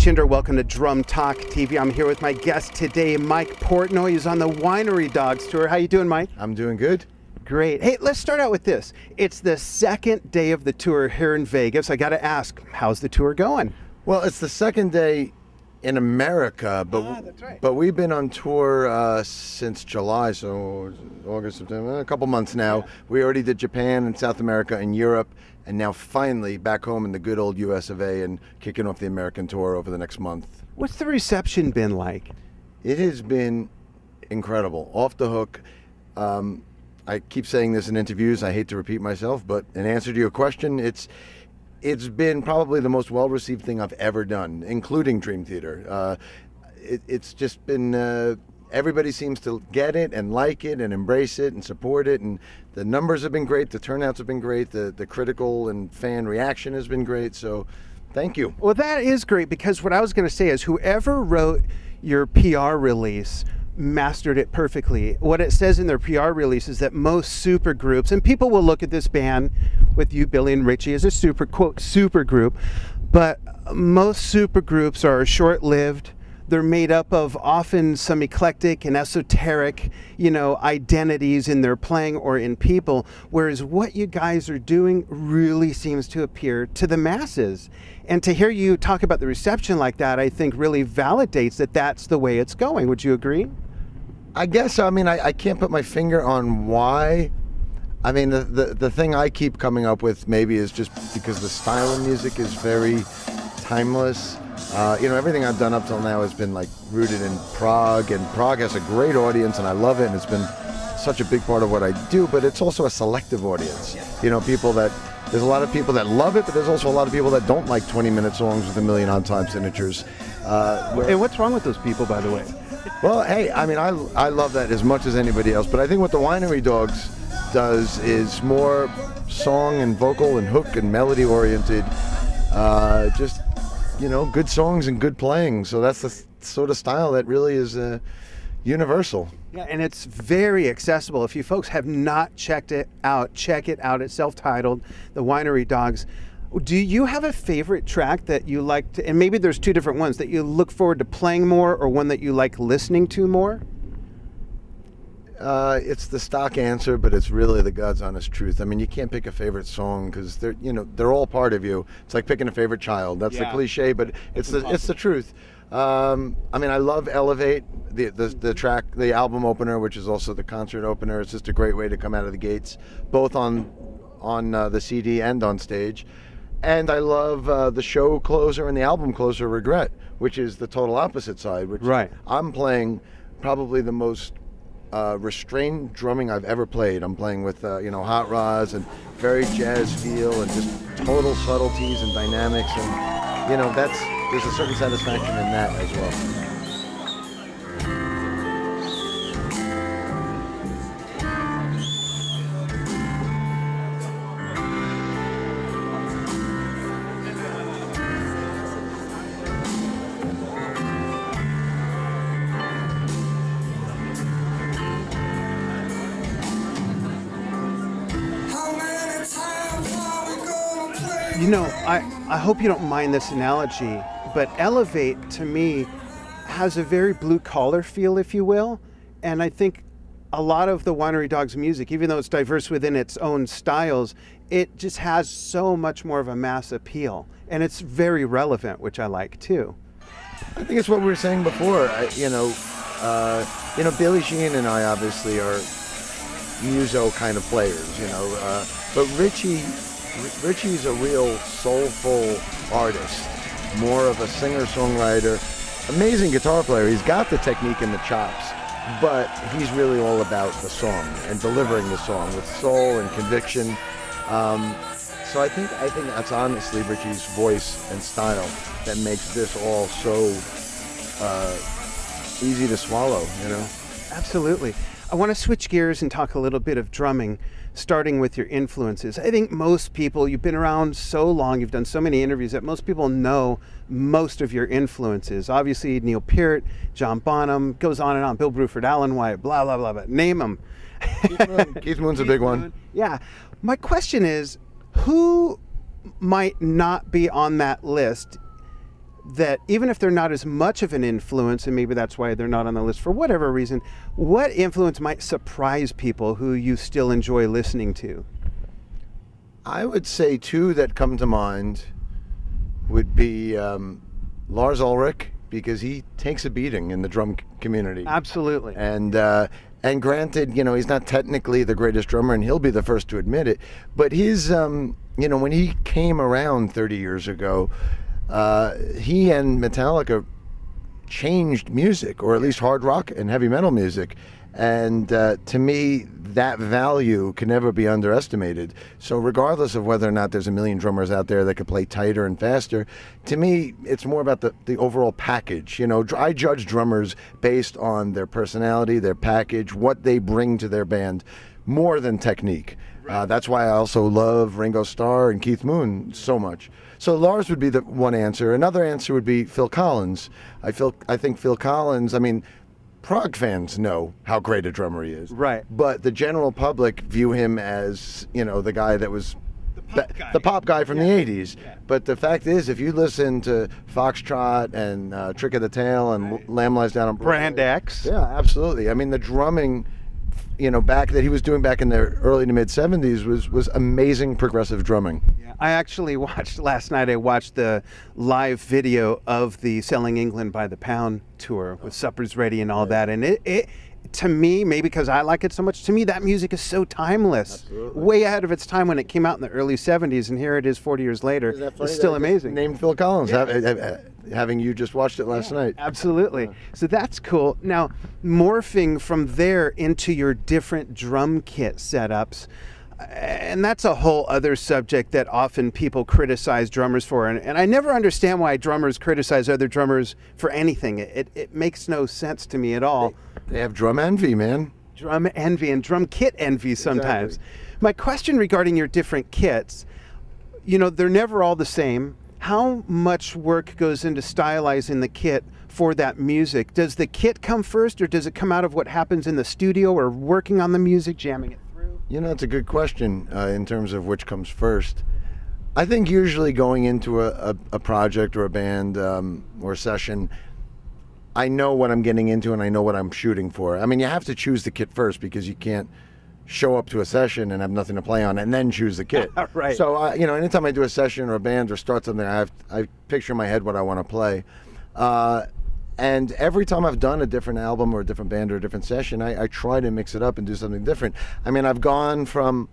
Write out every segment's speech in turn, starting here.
Shinder. Welcome to Drum Talk TV. I'm here with my guest today, Mike Portnoy. He's on the Winery Dogs tour. How you doing, Mike? I'm doing good. Great. Hey, let's start out with this. It's the second day of the tour here in Vegas. I got to ask, how's the tour going? Well, it's the second day in America, but Ah, right. but we've been on tour uh, since July, so August, September, a couple months now. We already did Japan and South America and Europe, and now finally back home in the good old U.S. of A. and kicking off the American tour over the next month. What's the reception been like? It has been incredible, off the hook. Um, I keep saying this in interviews. I hate to repeat myself, but in answer to your question, it's it's been probably the most well received thing I've ever done, including Dream Theater. Uh, it, it's just been. Uh, Everybody seems to get it and like it and embrace it and support it, and the numbers have been great. The turnouts have been great. The the critical and fan reaction has been great. So, thank you. Well, that is great because what I was going to say is whoever wrote your PR release mastered it perfectly. What it says in their PR release is that most super groups, and people will look at this band with you, Billy and Richie, as a super quote super group, but most super groups are short lived. They're made up of often some eclectic and esoteric, you know, identities in their playing or in people. Whereas what you guys are doing really seems to appear to the masses. And to hear you talk about the reception like that, I think really validates that that's the way it's going. Would you agree? I guess so. I mean I, I can't put my finger on why. I mean the, the the thing I keep coming up with maybe is just because the style of music is very timeless. Uh, you know everything I've done up till now has been like rooted in prog, and prog has a great audience, and I love it, and it's been such a big part of what I do. But it's also a selective audience. You know, people that there's a lot of people that love it, but there's also a lot of people that don't like 20 minute songs with a million on time signatures. Uh, where- And what's wrong with those people, by the way? well, hey, I mean, I, I love that as much as anybody else, but I think what the Winery Dogs does is more song and vocal and hook and melody oriented. Uh, just, you know, good songs and good playing. So that's the sort of style that really is uh, universal. Yeah, and it's very accessible. If you folks have not checked it out, check it out. It's self-titled, The Winery Dogs. Do you have a favorite track that you like to, and maybe there's two different ones that you look forward to playing more, or one that you like listening to more? Uh, it's the stock answer, but it's really the God's honest truth. I mean, you can't pick a favorite song because they're, you know, they're all part of you. It's like picking a favorite child. That's Yeah. the cliche, but it's the it's the truth. Um, I mean, I love Elevate, the, the the track, the album opener, which is also the concert opener. It's just a great way to come out of the gates, both on on uh, the CD and on stage. And I love uh, the show closer and the album closer, Regret, which is the total opposite side. Which Right. I'm playing probably the most uh, restrained drumming I've ever played. I'm playing with uh, you know hot rods and very jazz feel and just total subtleties and dynamics and you know that's there's a certain satisfaction in that as well. You know, I, I hope you don't mind this analogy, but Elevate to me has a very blue collar feel, if you will. And I think a lot of the Winery Dogs music, even though it's diverse within its own styles, it just has so much more of a mass appeal. And it's very relevant, which I like too. I think it's what we were saying before. I, you know, uh, you know, Billy Sheehan and I obviously are muso kind of players. You know, uh, but Richie, Richie's a real soulful artist, more of a singer-songwriter, amazing guitar player. He's got the technique and the chops, but he's really all about the song and delivering the song with soul and conviction. Um, so I think I think that's honestly Richie's voice and style that makes this all so uh, easy to swallow. You know. Absolutely. I want to switch gears and talk a little bit of drumming, starting with your influences. I think most people, you've been around so long, you've done so many interviews that most people know most of your influences. Obviously, Neil Peart, John Bonham, goes on and on, Bill Bruford, Alan White, blah, blah, blah, blah. Name them. Keith Moon- Keith Moon's a big one. Yeah. My question is who might not be on that list that even if they're not as much of an influence, and maybe that's why they're not on the list for whatever reason, what influence might surprise people who you still enjoy listening to? I would say two that come to mind would be um, Lars Ulrich because he takes a beating in the drum community. Absolutely. And uh, and granted, you know, he's not technically the greatest drummer, and he'll be the first to admit it. But his, um, you know, when he came around 30 years ago, uh, he and Metallica changed music, or at least hard rock and heavy metal music. And uh, to me, that value can never be underestimated. So, regardless of whether or not there's a million drummers out there that could play tighter and faster, to me, it's more about the, the overall package. You know, I judge drummers based on their personality, their package, what they bring to their band, more than technique. Uh, that's why I also love Ringo Starr and Keith Moon so much. So Lars would be the one answer. Another answer would be Phil Collins. I feel I think Phil Collins. I mean, prog fans know how great a drummer he is. Right. But the general public view him as you know the guy that was. The pop guy. the pop guy from the 80s. But the fact is, if you listen to Foxtrot and uh, Trick of the Tail and Lamb Lies Down on Brand X. yeah, absolutely. I mean, the drumming, you know, back that he was doing back in the early to mid '70s was was amazing progressive drumming. Yeah, I actually watched last night. I watched the live video of the Selling England by the Pound tour with Suppers Ready and all that, and it, it to me, maybe because I like it so much, to me that music is so timeless, Absolutely. way ahead of its time when it came out in the early '70s, and here it is 40 years later. Isn't that funny It's still that I just amazing. Named Phil Collins, have- having you just watched it last night. Absolutely. So that's cool. Now, morphing from there into your different drum kit setups, and that's a whole other subject that often people criticize drummers for. And, and I never understand why drummers criticize other drummers for anything. It, it, it makes no sense to me at all. They have drum envy, man. Drum envy and drum kit envy sometimes. My question regarding your different kits, you know, they're never all the same. How much work goes into stylizing the kit for that music? Does the kit come first or does it come out of what happens in the studio or working on the music, jamming it? You know, it's a good question uh, in terms of which comes first. I think usually going into a, a, a project or a band um, or a session, I know what I'm getting into and I know what I'm shooting for. I mean, you have to choose the kit first because you can't show up to a session and have nothing to play on and then choose the kit. Right. So, uh, you know, anytime I do a session or a band or start something, I have I picture in my head what I want to play. Uh, and every time I've done a different album or a different band or a different session, I, I try to mix it up and do something different. I mean, I've gone from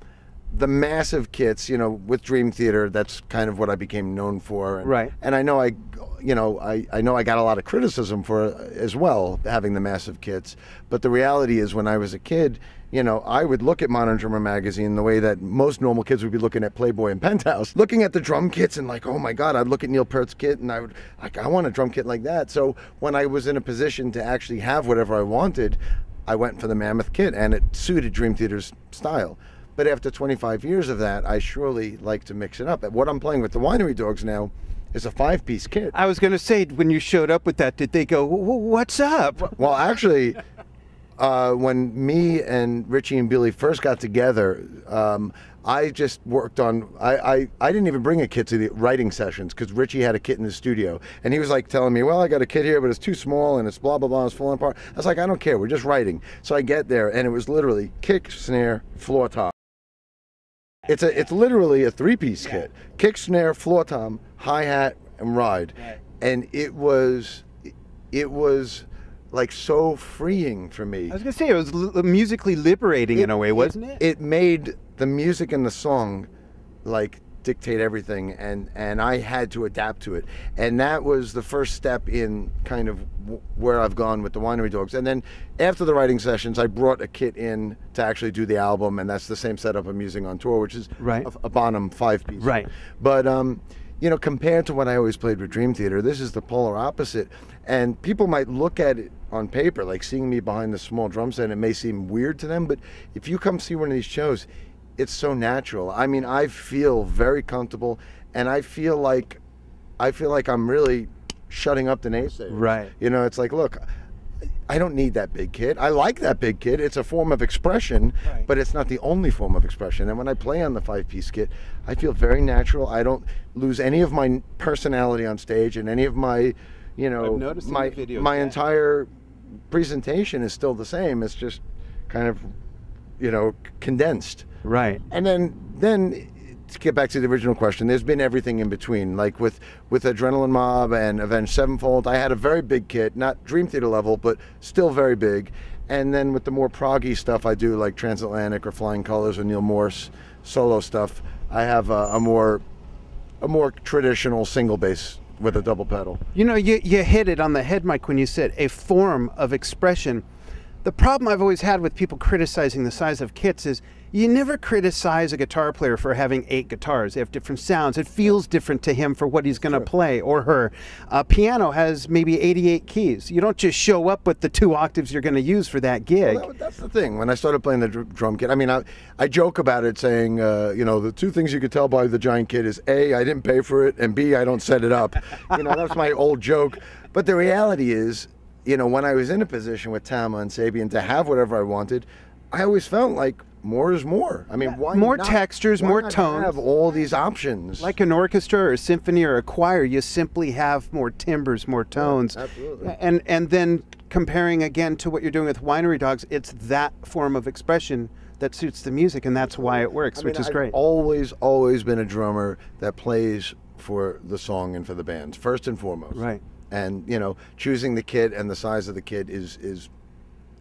the massive kits, you know, with Dream Theater. That's kind of what I became known for. And, Right. And I know I, you know, I, I know I got a lot of criticism for as well having the massive kits. But the reality is, when I was a kid, you know, I would look at Modern Drummer magazine the way that most normal kids would be looking at Playboy and Penthouse, looking at the drum kits and like, oh my God, I'd look at Neil Peart's kit and I would like, I want a drum kit like that. So when I was in a position to actually have whatever I wanted, I went for the Mammoth kit and it suited Dream Theater's style. But after 25 years of that, I surely like to mix it up. What I'm playing with the Winery Dogs now is a five-piece kit. I was going to say, when you showed up with that, did they go, "Wh- wh- what's up? Well, actually, uh, when me and Richie and Billy first got together, um, I just worked on. I, I, I didn't even bring a kit to the writing sessions because Richie had a kit in the studio, and he was like telling me, "Well, I got a kit here, but it's too small and it's blah blah blah, it's falling apart." I was like, "I don't care. We're just writing." So I get there, and it was literally kick, snare, floor tom. It's a it's literally a three piece kit: kick, snare, floor tom, hi hat, and ride. Right. And it was it was like so freeing for me. I was to say, it was l- musically liberating in a way, wasn't it? It made the music and the song like dictate everything and and I had to adapt to it. And that was the first step in kind of w- where I've gone with the Winery Dogs. And then after the writing sessions, I brought a kit in to actually do the album and that's the same setup I'm using on tour, which is Right. a, a Bonham 5 piece. Right. But um you know, compared to when I always played with Dream Theater, this is the polar opposite. And people might look at it on paper, like seeing me behind the small drum set, it may seem weird to them. But if you come see one of these shows, it's so natural. I mean, I feel very comfortable, and I feel like, I feel like I'm really shutting up the naysayers. Right. You know, it's like, look, I don't need that big kit. I like that big kit. It's a form of expression, Right. but it's not the only form of expression. And when I play on the five piece kit, I feel very natural. I don't lose any of my personality on stage and any of my, you know, I've noticed in my the my that. entire presentation is still the same. It's just kind of, you know, condensed. Right. And then then to get back to the original question, there's been everything in between. Like with with Adrenaline Mob and Avenged Sevenfold, I had a very big kit, not Dream Theater level, but still very big. And then with the more proggy stuff I do, like Transatlantic or Flying Colors or Neal Morse solo stuff, I have a, a more a more traditional single bass with a double pedal. You know, you, you hit it on the head, Mike, when you said a form of expression. The problem I've always had with people criticizing the size of kits is you never criticize a guitar player for having eight guitars. They have different sounds. It feels different to him for what he's going to play or her. A piano has maybe 88 keys. You don't just show up with the two octaves you're going to use for that gig. Well, that- that's the thing. When I started playing the dr- drum kit, I mean, I, I joke about it saying, uh, you know, the two things you could tell by the giant kit is A, I didn't pay for it, and B, I don't set it up. you know, that's my old joke. But the reality is, you know, when I was in a position with Tama and Sabian to have whatever I wanted, I always felt like more is more. I mean, why more not- textures, why more not tones. Have all these options. like an orchestra or a symphony or a choir, you simply have more timbres, more tones. absolutely. And and then comparing again to what you're doing with Winery Dogs, it's that form of expression that suits the music, and that's why it works, I mean, which is I've great. always, always been a drummer that plays for the song and for the band, first and foremost. Right. And you know, choosing the kit and the size of the kit is is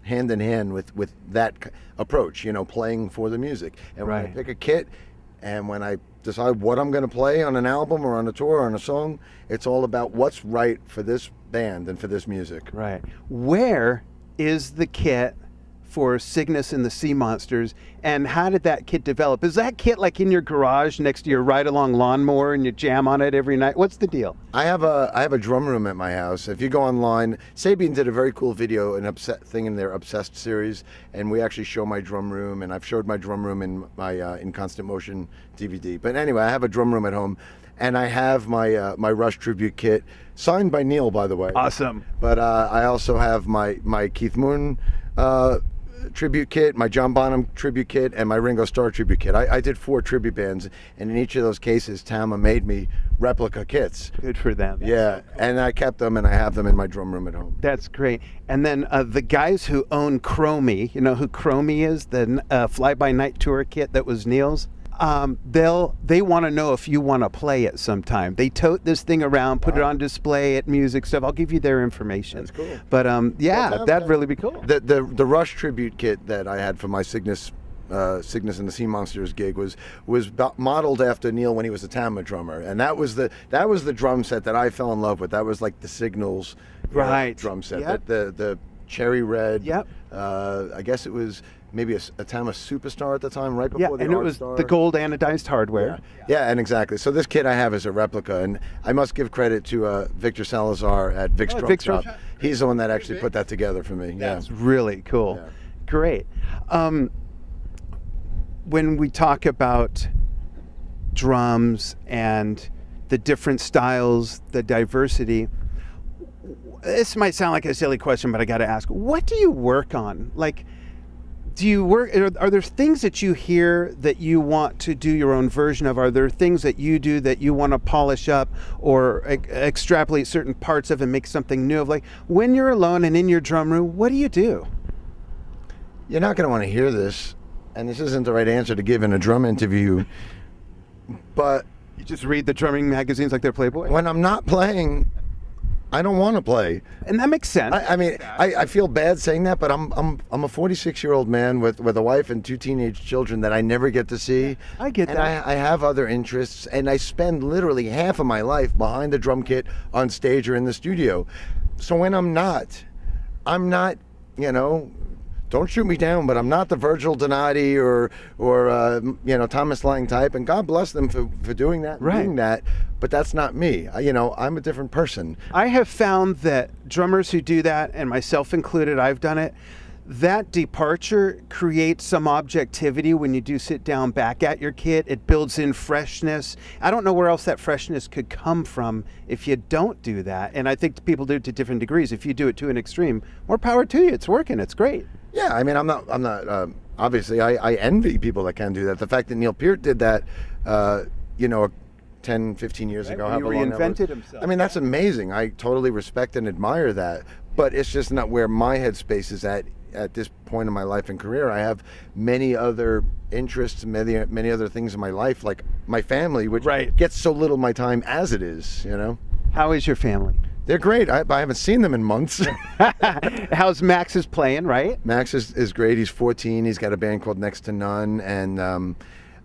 hand in hand with with that approach. You know, playing for the music. And when I pick a kit, and when I decide what I'm going to play on an album or on a tour or on a song, it's all about what's right for this band and for this music. Right. Where is the kit for Cygnus and the Sea Monsters, and how did that kit develop? Is that kit like in your garage next to your ride-along lawnmower, and you jam on it every night? What's the deal? I have a I have a drum room at my house. If you go online, Sabian did a very cool video, an upset thing in their Obsessed series, and we actually show my drum room, and I've showed my drum room in my uh, in Constant Motion DVD. But anyway, I have a drum room at home, and I have my uh, my Rush tribute kit signed by Neil, by the way. Awesome. But uh, I also have my my Keith Moon. Uh, Tribute kit, my John Bonham tribute kit, and my Ringo Starr tribute kit. I, I did four tribute bands, and in each of those cases, Tama made me replica kits. Good for them. Yeah, and I kept them and I have them in my drum room at home. That's great. And then uh, the guys who own Chromie, you know who Chromie is, the uh, Fly By Night tour kit that was Neil's. Um, they'll they want to know if you want to play it sometime. They tote this thing around, put it on display at music stuff. I'll give you their information. That's cool. But um, yeah, Well, that'd really be cool. The the the Rush tribute kit that I had for my Cygnus. Uh, Cygnus and the Sea Monsters gig was was bo- modeled after Neil when he was a Tama drummer, and that was the that was the drum set that I fell in love with. That was like the Signals uh, Right. drum set. Yep. The, the the cherry red. Yep. Uh, I guess it was maybe a, a Tama Superstar at the time, right Yeah, before the and it was Star. the gold anodized hardware. Yeah. yeah, and exactly. So this kit I have is a replica, and I must give credit to uh, Victor Salazar at Vic's Oh, Shop. Shop. He's the one that actually put that together for me. Yeah. That's really cool. Yeah. Great. Um, when we talk about drums and the different styles, the diversity, this might sound like a silly question, but I got to ask: What do you work on? Like, do you work? Are, are there things that you hear that you want to do your own version of? Are there things that you do that you want to polish up or ex- extrapolate certain parts of and make something new of? Like, when you're alone and in your drum room, what do you do? You're not going to want to hear this, and this isn't the right answer to give in a drum interview. But You just read the drumming magazines like they're Playboy, when I'm not playing, I don't want to play. and that makes sense. I, I mean, I, I feel bad saying that, but I'm I'm I'm a 46 year old man with with a wife and two teenage children that I never get to see. I get and that. I, I have other interests, and I spend literally half of my life behind the drum kit, on stage, or in the studio. So when I'm not, I'm not, you know. Don't shoot me down, but I'm not the Virgil Donati or or uh, you know Thomas Lang type, and God bless them for, for doing that, Right. being that. But that's not me. I, you know, I'm a different person. I have found that drummers who do that, and myself included, I've done it. that departure creates some objectivity when you do sit down back at your kit. It builds in freshness. I don't know where else that freshness could come from if you don't do that. And I think people do it to different degrees. If you do it to an extreme, more power to you. It's working. It's great. Yeah, I mean, I'm not. I'm not. Um, obviously, I, I envy people that can do that. The fact that Neil Peart did that, uh, you know, 10, 15 years Right, ago, when however he long reinvented himself. I mean, that's amazing. I totally respect and admire that. But it's just not where my headspace is at at this point in my life and career. I have many other interests, many many other things in my life, like my family, which Right. gets so little of my time as it is. You know, How is your family? They're great. I, I haven't seen them in months. How's Max's playing, right? Max is, is great. He's 14. He's got a band called Next to None, and um,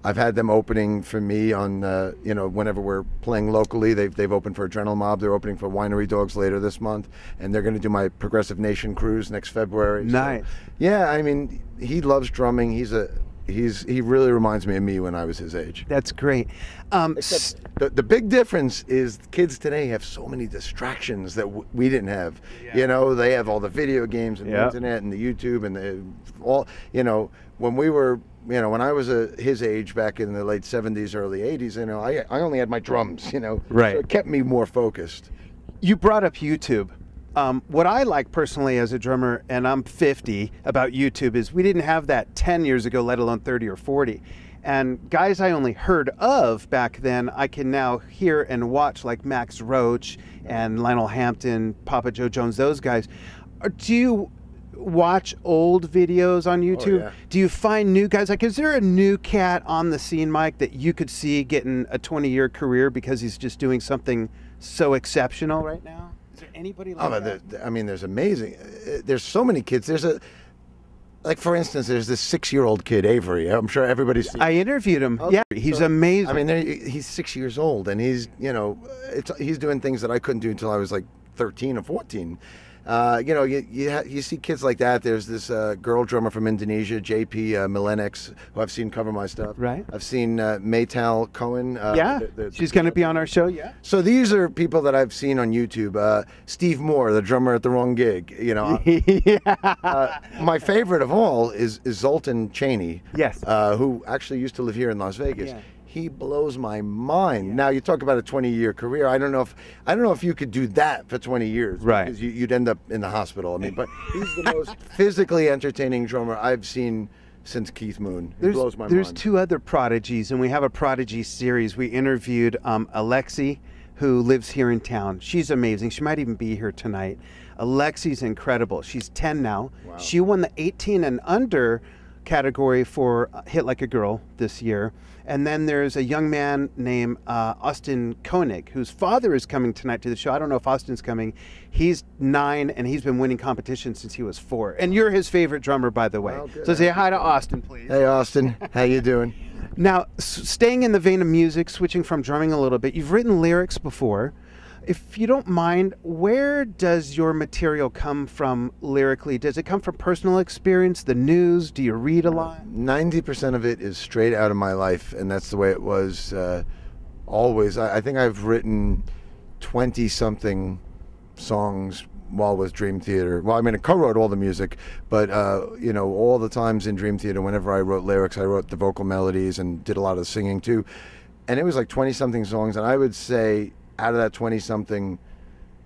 I've had them opening for me on uh, you know whenever we're playing locally. They've they've opened for Adrenaline Mob. They're opening for Winery Dogs later this month, and they're going to do my Progressive Nation cruise next February. So, Nice. yeah, I mean he loves drumming. He's a he's he really reminds me of me when I was his age. That's great. Um, s- The, the big difference is kids today have so many distractions that w- we didn't have. You know, they have all the video games and the internet and the YouTube and the all. You know, when we were, you know, when I was uh, his age back in the late '70s, early '80s, you know, I I only had my drums. You know, Right. So it kept me more focused. you brought up YouTube. Um, what I like personally as a drummer, and I'm 50, about YouTube is we didn't have that 10 years ago, let alone 30 or 40. And guys I only heard of back then, I can now hear and watch, like Max Roach and Lionel Hampton, Papa Jo Jones, those guys. Do you watch old videos on YouTube? yeah. Do you find new guys? Like, is there a new cat on the scene, Mike, that you could see getting a 20 year career because he's just doing something so exceptional right now? Anybody like Oh, that? the, I mean, there's amazing. uh, There's so many kids. There's a like, for instance, there's this six-year-old kid, Avery. I'm sure everybody's seen. I interviewed him. Okay, yeah, he's so, amazing. I mean, he's six years old, and he's you know, it's he's doing things that I couldn't do until I was like 13 or 14. Uh, you know, you you, ha- you see kids like that. There's this uh, girl drummer from Indonesia, JP uh, Mollenix, who I've seen cover my stuff. Right. I've seen uh, Meytal Cohen. Uh, yeah, the- the- she's going to be on our show. Yeah. So these are people that I've seen on YouTube. Uh, Steve Moore, the drummer at the Wrong Gig. You know, yeah. uh, my favorite of all is, is Zoltan Chaney. Yes. Uh, who actually used to live here in Las Vegas. Yeah. He blows my mind. Now you talk about a 20 year career. I don't know if I don't know if you could do that for 20 years. Right. Because you, you'd end up in the hospital. I mean, but he's the most physically entertaining drummer I've seen since Keith Moon. He There's, blows my mind. there's mind. two other prodigies, and we have a prodigy series. We interviewed um, Alexi, who lives here in town. She's amazing. She might even be here tonight. Alexi's incredible. She's 10 now. Wow. She won the 18 and under category for uh, Hit Like a Girl this year. And then there's a young man named uh, Austin Koenig, whose father is coming tonight to the show. I don't know if Austin's coming. He's nine, and he's been winning competitions since he was four. And you're his favorite drummer, by the way. Well, so say hi to Austin, please. Hey Austin, how you doing? Now, s- staying in the vein of music, switching from drumming a little bit, you've written lyrics before. If you don't mind, where does your material come from lyrically? Does it come from personal experience, the news? Do you read a lot? Ninety percent of it is straight out of my life, and that's the way it was uh, always. I, I think I've written twenty something songs while with Dream Theater. Well, I mean, I co-wrote all the music, but uh, you know, all the times in Dream Theater, whenever I wrote lyrics, I wrote the vocal melodies and did a lot of the singing too. And it was like twenty something songs, and I would say out of that twenty something.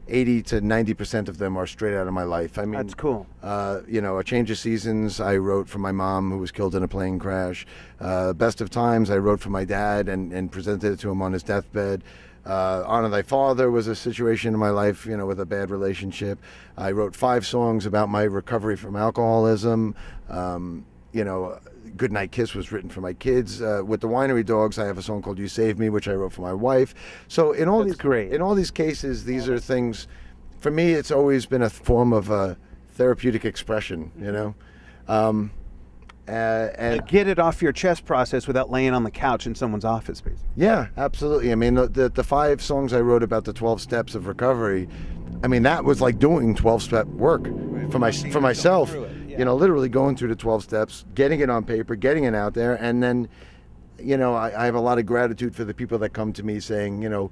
80 to 90% of them are straight out of my life. I mean, That's cool. uh, you know, A Change of Seasons, I wrote for my mom who was killed in a plane crash. Uh, Best of Times, I wrote for my dad and, and presented it to him on his deathbed. Uh, Honor Thy Father was a situation in my life, you know, with a bad relationship. I wrote five songs about my recovery from alcoholism. Um, you know, Goodnight Kiss was written for my kids. Uh, with the Winery Dogs, I have a song called You Save Me, which I wrote for my wife. So in all That's these great. in all these cases, these are things. For me, it's always been a form of uh, therapeutic expression. You know, um, uh, and Get it off your chest process without laying on the couch in someone's office, basically. yeah, absolutely. I mean, the, the the five songs I wrote about the twelve steps of recovery. I mean, that was like doing twelve step work for my for myself. Yeah. You know, literally going through the twelve steps, getting it on paper, getting it out there, and then, you know, I, I have a lot of gratitude for the people that come to me saying, you know,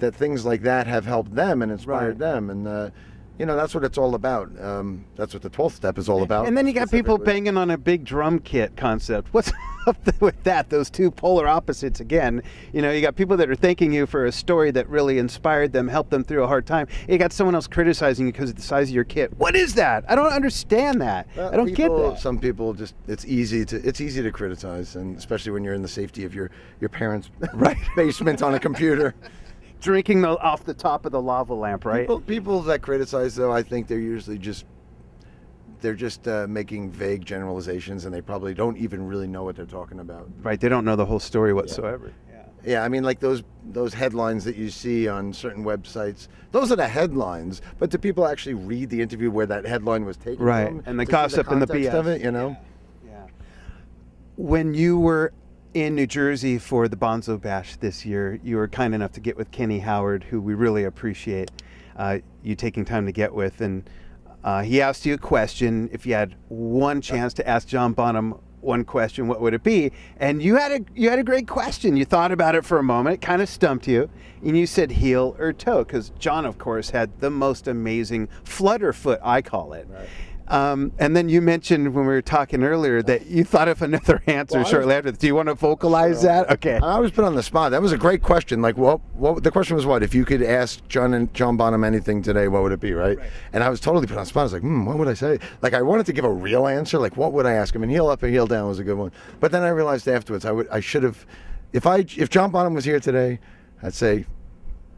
that things like that have helped them and inspired Right. them, and uh, you know, that's what it's all about. Um, that's what the 12th step is all about. And then you got people banging on a big drum kit concept. What's up with that? Those two polar opposites again. You know, you got people that are thanking you for a story that really inspired them, helped them through a hard time. You got someone else criticizing you because of the size of your kit. What is that? I don't understand that. Well, I don't people- get that. Some people just it's easy to it's easy to criticize, and especially when you're in the safety of your your parents' Right. basement on a computer. Drinking the, off the top of the lava lamp, right? People, people that criticize, though, I think they're usually just they're just uh, making vague generalizations, and they probably don't even really know what they're talking about. Right. They don't know the whole story whatsoever. Yeah. Yeah, I mean, like those those headlines that you see on certain websites. Those are the headlines, but do people actually read the interview where that headline was taken Right, from? and the gossip and the BS. of it, you know? Yeah. When you were in New Jersey for the Bonzo Bash this year, you were kind enough to get with Kenny Howard, who we really appreciate uh, you taking time to get with. And uh, he asked you a question. If you had one chance to ask John Bonham one question, what would it be? And you had a you had a great question. You thought about it for a moment. It kind of stumped you, and you said heel or toe, because John, of course, had the most amazing flutter foot, I call it. Um, and then you mentioned when we were talking earlier that you thought of another answer Well, I was- shortly after. Do you want to vocalize that? Okay. I was put on the spot. That was a great question. Like, what? What? The question was, what? If you could ask John and John Bonham anything today, what would it be? Right? And I was totally put on the spot. I was like, hmm, what would I say? Like, I wanted to give a real answer. Like, what would I ask him? And heel up and heel down was a good one. But then I realized afterwards, I would, I should have, if I, if John Bonham was here today, I'd say,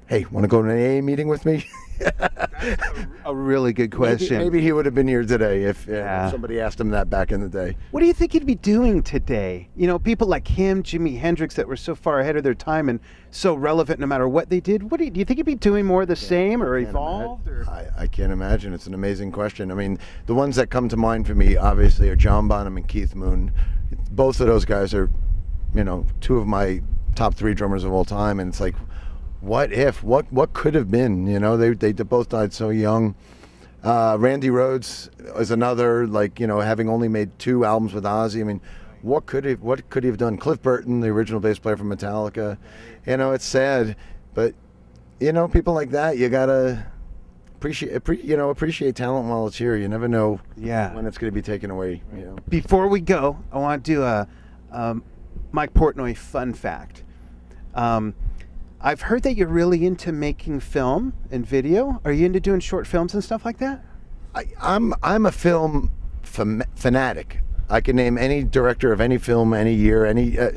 hey, want to go to an AA meeting with me? a really good question. Maybe, maybe he would have been here today if, Yeah. somebody asked him that back in the day. What do you think he'd be doing today? You know, people like him, Jimi Hendrix, that were so far ahead of their time and so relevant no matter what they did. What do you, do you think he'd be doing more of the same or evolved? Or? I, I can't imagine. It's an amazing question. I mean, the ones that come to mind for me, obviously, are John Bonham and Keith Moon. Both of those guys are, you know, two of my top three drummers of all time. And it's like, what if? What what could have been? You know, they they both died so young. Uh, Randy Rhoads is another, like you know, having only made two albums with Ozzy. I mean, what could he what could he have done? Cliff Burton, the original bass player from Metallica. You know, it's sad, but you know, people like that, you gotta appreciate, appre- you know, appreciate talent while it's here. You never know Yeah. when it's going to be taken away. You know, Before we go, I want to do a um, Mike Portnoy fun fact. Um, I've heard that you're really into making film and video. Are you into doing short films and stuff like that? I, I'm I'm a film fan- fanatic. I can name any director of any film, any year, any. Uh,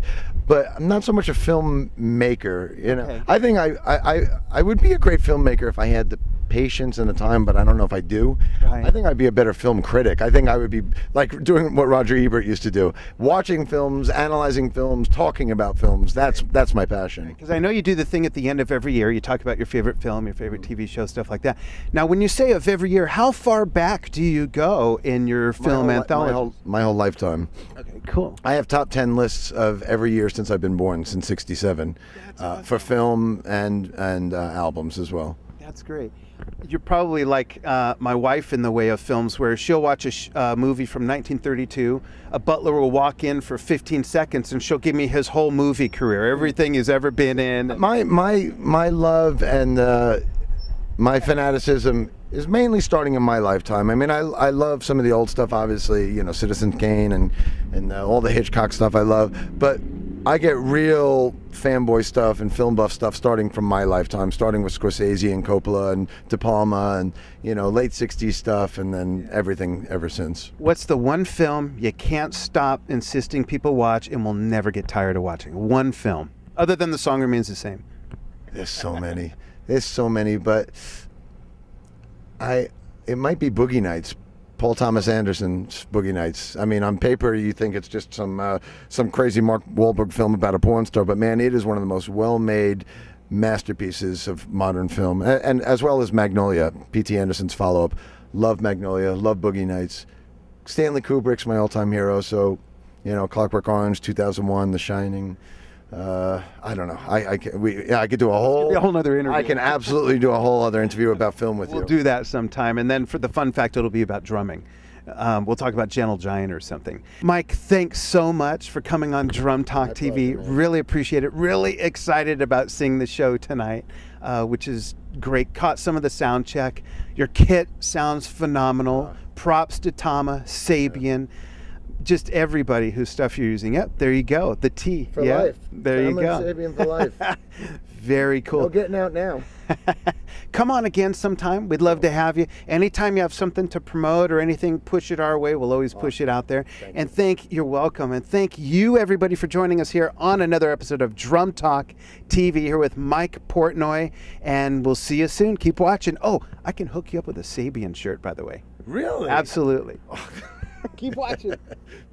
but I'm not so much a filmmaker. You know, Okay. I think I, I, I, I would be a great filmmaker if I had the patience and the time, but I don't know if I do. Right. I think I'd be a better film critic. I think I would be like doing what Roger Ebert used to do, watching films, analyzing films, talking about films. That's that's my passion. Because I know you do the thing at the end of every year. You talk about your favorite film, your favorite TV show, stuff like that. Now, when you say of every year, how far back do you go in your My film whole li- anthology? My whole, my whole lifetime. okay, cool. I have top 10 lists of every year since I've been born, since 67, uh, for film and, and uh, albums as well. That's great. You're probably like uh, my wife in the way of films, where she'll watch a sh- uh, movie from 1932. A butler will walk in for 15 seconds, and she'll give me his whole movie career, everything he's ever been in. My, my, my love and uh, my fanaticism is mainly starting in my lifetime. I mean, I, I love some of the old stuff, obviously, you know, Citizen Kane and, and uh, all the Hitchcock stuff I love. But I get real fanboy stuff and film buff stuff starting from my lifetime, starting with Scorsese and Coppola and De Palma and, you know, late 60s stuff and then everything ever since. What's the one film you can't stop insisting people watch and will never get tired of watching? One film, other than the song remains the same. There's so many. There's so many, but I it might be Boogie Nights. Paul Thomas Anderson's Boogie Nights. I mean, on paper, you think it's just some uh, some crazy Mark Wahlberg film about a porn star, but man, it is one of the most well-made masterpieces of modern film, and, and as well as Magnolia, P.T. Anderson's follow-up. Love Magnolia. Love Boogie Nights. Stanley Kubrick's my all-time hero. So, you know, Clockwork Orange, 2001, The Shining. Uh, I don't know. I, I can, we, yeah, I could do a whole, a whole nother interview. I can absolutely do a whole other interview about film with you. We'll do that sometime. And then for the fun fact, it'll be about drumming. Um, we'll talk about Gentle Giant or something. Mike, thanks so much for coming on Drum Talk TV. really appreciate it. Really excited about seeing the show tonight, uh, which is great. Caught some of the sound check. Your kit sounds phenomenal. Props to Tama, Sabian, just everybody whose stuff you're using. Yep, there you go. The T. For yeah, life. There you go. Sabian for life. Very cool. No getting out now. Come on again sometime. We'd love to have you. Anytime you have something to promote or anything, push it our way. We'll always push it out there. and thank you're welcome. And thank you everybody for joining us here on another episode of Drum Talk TV here with Mike Portnoy. And we'll see you soon. Keep watching. Oh, I can hook you up with a Sabian shirt, by the way. Really? Absolutely. Oh, Keep watching.